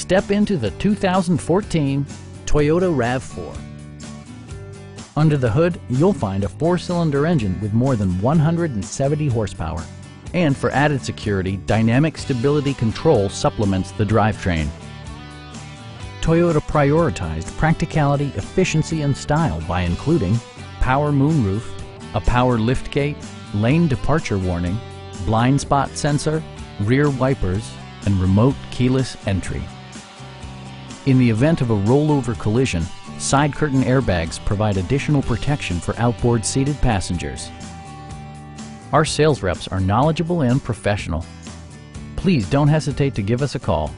Step into the 2014 Toyota RAV4. Under the hood, you'll find a four-cylinder engine with more than 170 horsepower. And for added security, Dynamic Stability Control supplements the drivetrain. Toyota prioritized practicality, efficiency, and style by including power moonroof, a power liftgate, lane departure warning, blind spot sensor, rear wipers, and remote keyless entry. In the event of a rollover collision, side curtain airbags provide additional protection for outboard seated passengers. Our sales reps are knowledgeable and professional. Please don't hesitate to give us a call